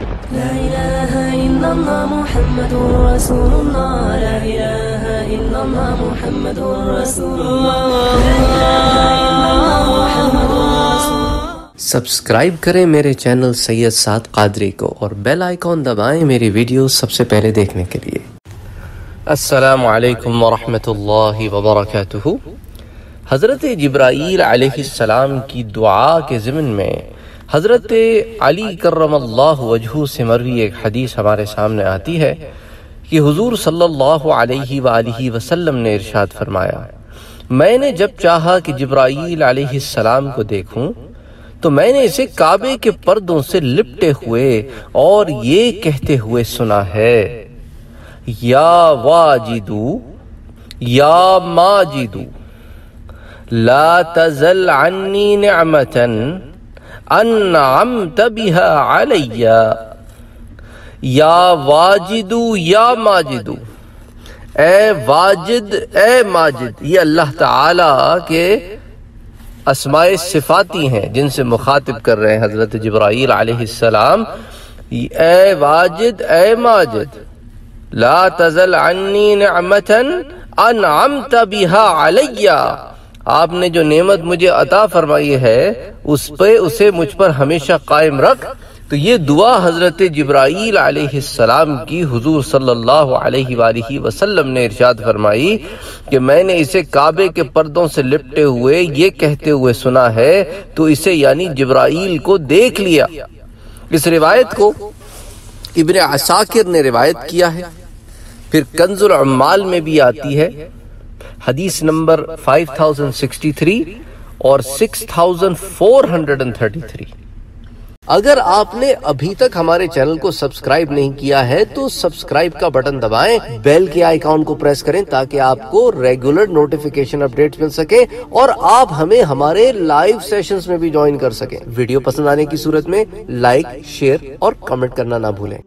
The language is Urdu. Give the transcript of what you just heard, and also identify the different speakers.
Speaker 1: لا إله إلا الله محمد رسول الله. لا إله إلا الله محمد رسول الله. لا إله إلا الله محمد رسول
Speaker 2: سبسکرائب کریں میرے چینل سید سعد قادری کو اور بیل آئیکن دبائیں میری ویڈیو سب سے پہلے دیکھنے کے لیے. السلام علیکم ورحمۃ اللہ وبرکاتہ. حضرت جبرائیل علیہ السلام کی دعا کے ضمن میں حضرت علی کرم اللہ وجہ سے مروی ایک حدیث ہمارے سامنے آتی ہے کہ حضور صلی اللہ علیہ وآلہ وسلم نے ارشاد فرمایا، میں نے جب چاہا کہ جبرائیل علیہ السلام کو دیکھوں، تو میں نے اسے کعبے کے پردوں سے لپٹے ہوئے اور یہ کہتے ہوئے سنا ہے، یا واجدو، یا ماجدو، لا تزل عنی نعمتا انعمت بها علی یا واجدو، یا ماجدو۔ اے واجد، اے ماجد۔ یہ اللہ تعالی کے اسماء صفاتی ہیں، جن سے مخاطب کر رہے ہیں حضرت جبرائیل علیہ السلام۔ اے واجد، اے ماجد۔ لا تزل عنی نعمتا انعمت بها علی آپ نے جو نعمت مجھے عطا فرمائی ہے، اس پہ اسے مجھ پر ہمیشہ قائم رکھ۔ تو یہ دعا حضرت جبرائیل علیہ السلام کی حضور صلی اللہ علیہ وآلہ وسلم نے ارشاد فرمائی کہ میں نے اسے کعبے کے پردوں سے لپٹے ہوئے یہ کہتے ہوئے سنا ہے، تو اسے یعنی جبرائیل کو دیکھ لیا۔ اس روایت کو ابن عساکر نے روایت کیا ہے۔ پھر کنز العمال میں بھی آتی ہے۔ حدیث نمبر 5063 اور 6433 اگر آپ نے ابھی تک ہمارے چینل کو سبسکرائب نہیں کیا ہے تو سبسکرائب کا بٹن دبائیں، بیل کے آئیکن کو پریس کریں تاکہ آپ کو ریگولر نوٹیفیکیشن اپڈیٹ مل سکے اور آپ ہمیں ہمارے لائیو سیشنز میں بھی جوائن کر سکیں۔ ویڈیو پسند آنے کی صورت میں لائک شیئر اور کمنٹ کرنا نہ بھولیں۔